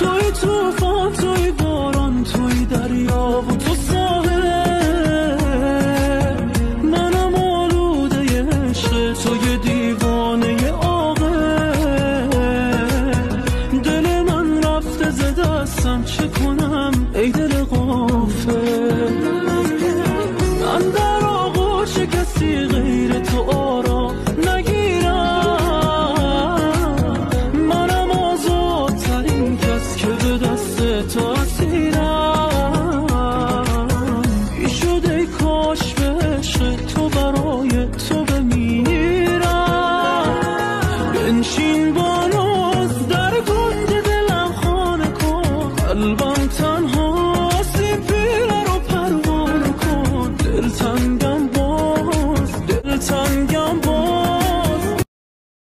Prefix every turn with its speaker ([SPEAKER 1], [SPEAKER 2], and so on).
[SPEAKER 1] توی توفان توی باران توی دریا و تو ساحل. منم آلوده عشق توی دیوانه عاقل. دل من رفته ز دستم چه کنم؟ تو اسیرم بی شده کاش به تو برای تو بمیرم. بنشین با ناز در کنج دلم خانه کن. قلبم